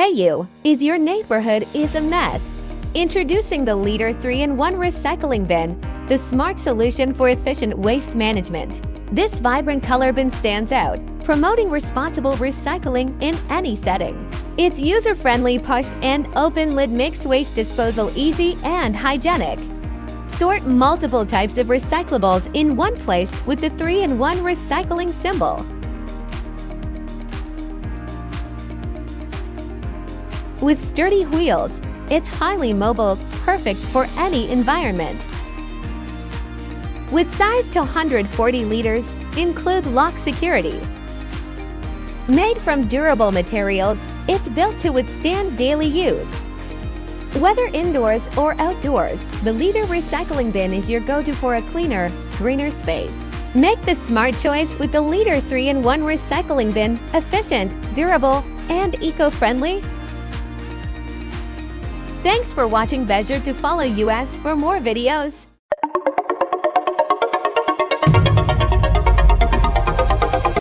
Hey you, is your neighborhood is a mess? Introducing the Leader 3-in-1 Recycling Bin, the smart solution for efficient waste management. This vibrant color bin stands out, promoting responsible recycling in any setting. Its user-friendly push and open lid makes waste disposal easy and hygienic. Sort multiple types of recyclables in one place with the 3-in-1 recycling symbol. With sturdy wheels, it's highly mobile, perfect for any environment. With size to 140 liters, include lock security. Made from durable materials, it's built to withstand daily use. Whether indoors or outdoors, the Leader Recycling Bin is your go-to for a cleaner, greener space. Make the smart choice with the Leader 3-in-1 Recycling Bin, efficient, durable, and eco-friendly Thanks for watching Bezier to follow us for more videos.